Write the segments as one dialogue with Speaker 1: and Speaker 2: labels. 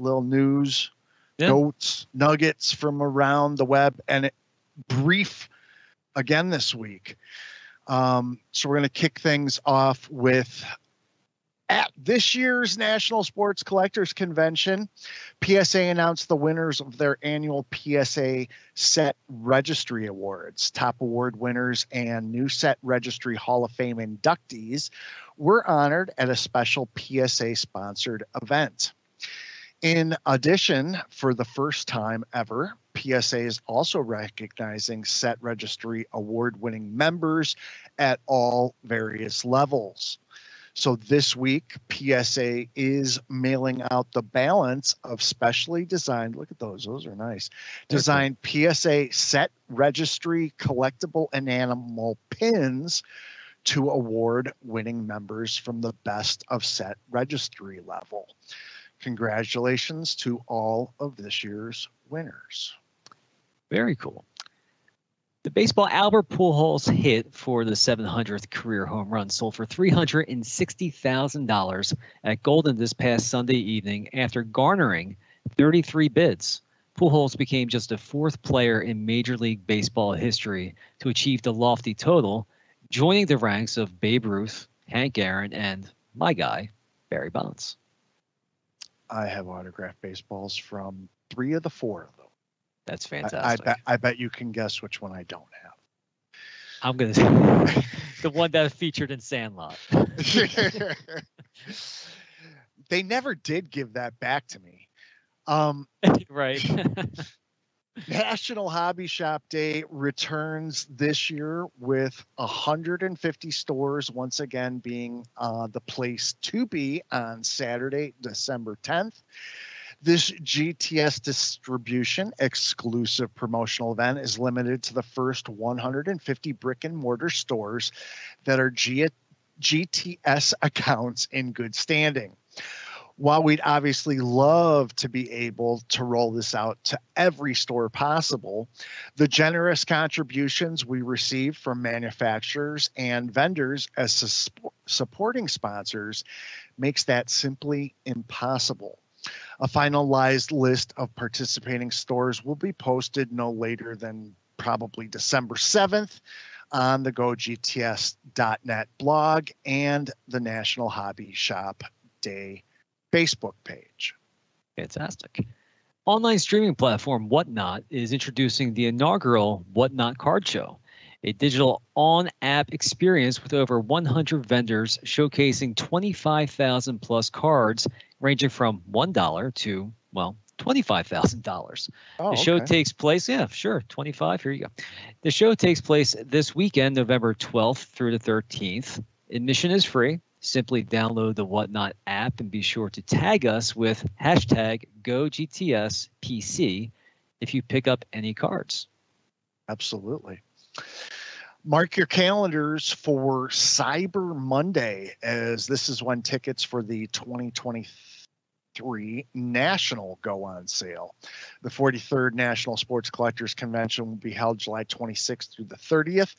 Speaker 1: little news,
Speaker 2: Yeah.
Speaker 1: notes, nuggets from around the web, and it, brief again this week. Um, so we're going to kick things off with at this year's National Sports Collectors Convention, PSA announced the winners of their annual PSA Set Registry Awards. Top award winners and new Set Registry Hall of Fame inductees were honored at a special PSA sponsored event. In addition, for the first time ever, PSA is also recognizing Set Registry award winning members at all various levels. So this week, PSA is mailing out the balance of specially designed, look at those, those are nice, designed PSA set registry collectible and enamel pins to award winning members from the best of set registry level. Congratulations to all of this year's winners.
Speaker 2: Very cool. The baseball Albert Pujols hit for the 700th career home run sold for $360,000 at Goldin this past Sunday evening after garnering 33 bids. Pujols became just the fourth player in Major League Baseball history to achieve the lofty total, joining the ranks of Babe Ruth, Hank Aaron, and my guy, Barry Bonds.
Speaker 1: I have autographed baseballs from three of the four of them.
Speaker 2: That's
Speaker 1: I- I,
Speaker 2: fantastic.
Speaker 1: bet I bet you can guess which one I don't have.
Speaker 2: I'm gonna say the one that featured in Sandlot.
Speaker 1: they never did give that back to me. Um,
Speaker 2: right.
Speaker 1: National Hobby Shop Day returns this year with 150 stores once again being uh, the place to be on Saturday, December 10th. This GTS distribution exclusive promotional event is limited to the first 150 brick and mortar stores that are G- GTS accounts in good standing while we'd obviously love to be able to roll this out to every store possible, the generous contributions we receive from manufacturers and vendors as sus- supporting sponsors makes that simply impossible. A finalized list of participating stores will be posted no later than probably December 7th on the GoGTS.net blog and the National Hobby Shop Day Facebook page.
Speaker 2: Fantastic. Online streaming platform Whatnot is introducing the inaugural Whatnot Card Show, a digital on app experience with over 100 vendors showcasing 25,000 plus cards ranging from $1 to, well, $25,000.
Speaker 1: Oh,
Speaker 2: The show
Speaker 1: okay.
Speaker 2: takes place, yeah, sure, 25. Here you go. The show takes place this weekend, November 12th through the 13th. Admission is free. Simply download the Whatnot app and be sure to tag us with hashtag GoGTSPC if you pick up any cards.
Speaker 1: Absolutely. Mark your calendars for Cyber Monday, as this is when tickets for the 2023 National go on sale. The 43rd National Sports Collectors Convention will be held July 26th through the 30th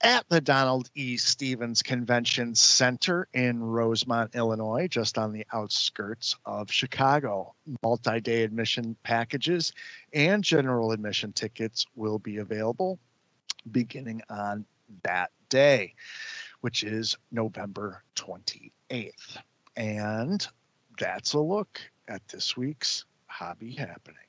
Speaker 1: at the Donald E. Stephens Convention Center in Rosemont, Illinois, just on the outskirts of Chicago. Multi day admission packages and general admission tickets will be available beginning on that day, which is November 28th. And that's a look at this week's hobby happening.